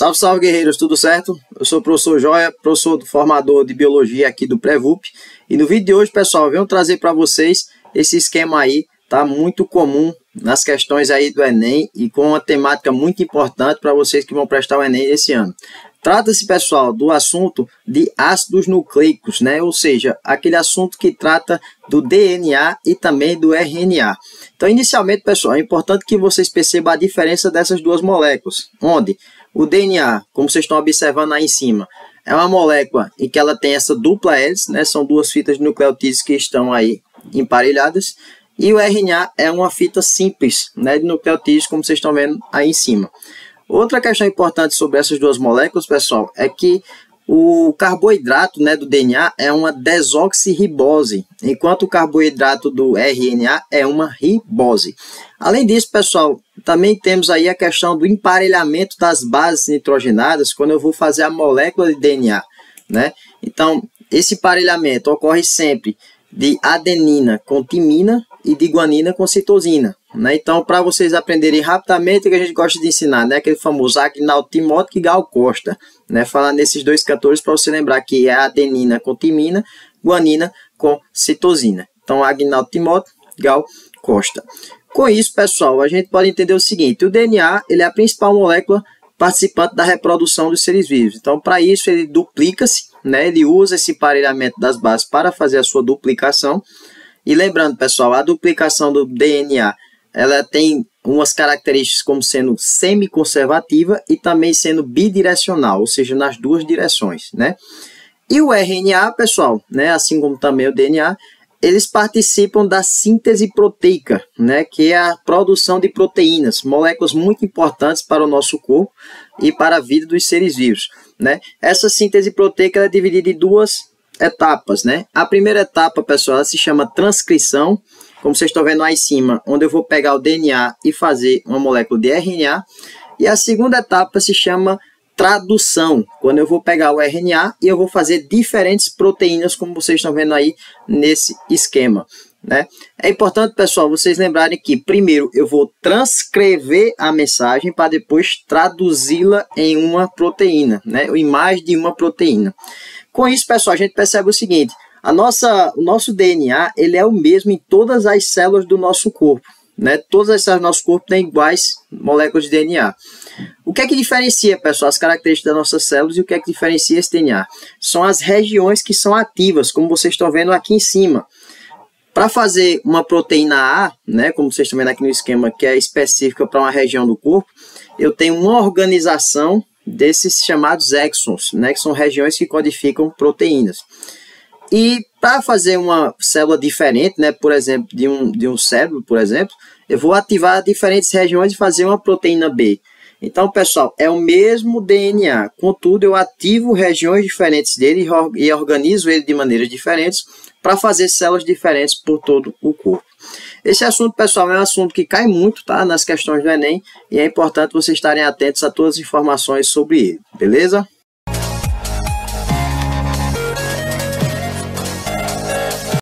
Salve, salve, guerreiros, tudo certo? Eu sou o professor Joia, professor formador de biologia aqui do Prevup. E no vídeo de hoje, pessoal, eu venho trazer para vocês esse esquema aí, tá muito comum nas questões aí do Enem e com uma temática muito importante para vocês que vão prestar o Enem esse ano. Trata-se, pessoal, do assunto de ácidos nucleicos, né? Ou seja, aquele assunto que trata do DNA e também do RNA. Então, inicialmente, pessoal, é importante que vocês percebam a diferença dessas duas moléculas, onde o DNA, como vocês estão observando aí em cima, é uma molécula em que ela tem essa dupla hélice, né? São duas fitas nucleotídeas que estão aí emparelhadas. E o RNA é uma fita simples, né, de nucleotídeos, como vocês estão vendo aí em cima. Outra questão importante sobre essas duas moléculas, pessoal, é que o carboidrato né, do DNA é uma desoxirribose, enquanto o carboidrato do RNA é uma ribose. Além disso, pessoal, também temos aí a questão do emparelhamento das bases nitrogenadas quando eu vou fazer a molécula de DNA. Né? Então, esse emparelhamento ocorre sempre de adenina com timina e de guanina com citosina. Né? Então, para vocês aprenderem rapidamente, o que a gente gosta de ensinar, né? aquele famoso Agnaldo Timóteo e Gal Costa. Né? Falar nesses dois 14 para você lembrar que é adenina com timina, guanina com citosina. Então, Agnaldo Timóteo, Gal Costa. Com isso, pessoal, a gente pode entender o seguinte: o DNA ele é a principal molécula participante da reprodução dos seres vivos. Então, para isso, ele duplica-se, né? ele usa esse emparelhamento das bases para fazer a sua duplicação. E lembrando, pessoal, a duplicação do DNA ela tem umas características como sendo semi-conservativa e também sendo bidirecional, ou seja, nas duas direções, né? E o RNA, pessoal, né, assim como também o DNA, eles participam da síntese proteica, né, que é a produção de proteínas, moléculas muito importantes para o nosso corpo e para a vida dos seres vivos, né? Essa síntese proteica é dividida em duas etapas, né? A primeira etapa, pessoal, se chama transcrição, como vocês estão vendo aí em cima, onde eu vou pegar o DNA e fazer uma molécula de RNA. E a segunda etapa se chama tradução, quando eu vou pegar o RNA e eu vou fazer diferentes proteínas, como vocês estão vendo aí nesse esquema. Né? É importante, pessoal, vocês lembrarem que primeiro eu vou transcrever a mensagem para depois traduzi-la em uma proteína, né? em mais de uma proteína. Com isso, pessoal, a gente percebe o seguinte: a nossa, o nosso DNA ele é o mesmo em todas as células do nosso corpo. Né? Todas as células do nosso corpo têm iguais moléculas de DNA. O que é que diferencia, pessoal, as características das nossas células e o que é que diferencia esse DNA? São as regiões que são ativas, como vocês estão vendo aqui em cima. Para fazer uma proteína A, né, como vocês estão vendo aqui no esquema, que é específica para uma região do corpo, eu tenho uma organização desses chamados exons, né, que são regiões que codificam proteínas. E para fazer uma célula diferente, né, por exemplo, de um, de um cérebro, por exemplo, eu vou ativar diferentes regiões e fazer uma proteína B. Então, pessoal, é o mesmo DNA, contudo, eu ativo regiões diferentes dele e organizo ele de maneiras diferentes para fazer células diferentes por todo o corpo. Esse assunto, pessoal, é um assunto que cai muito tá, nas questões do Enem e é importante vocês estarem atentos a todas as informações sobre ele, beleza?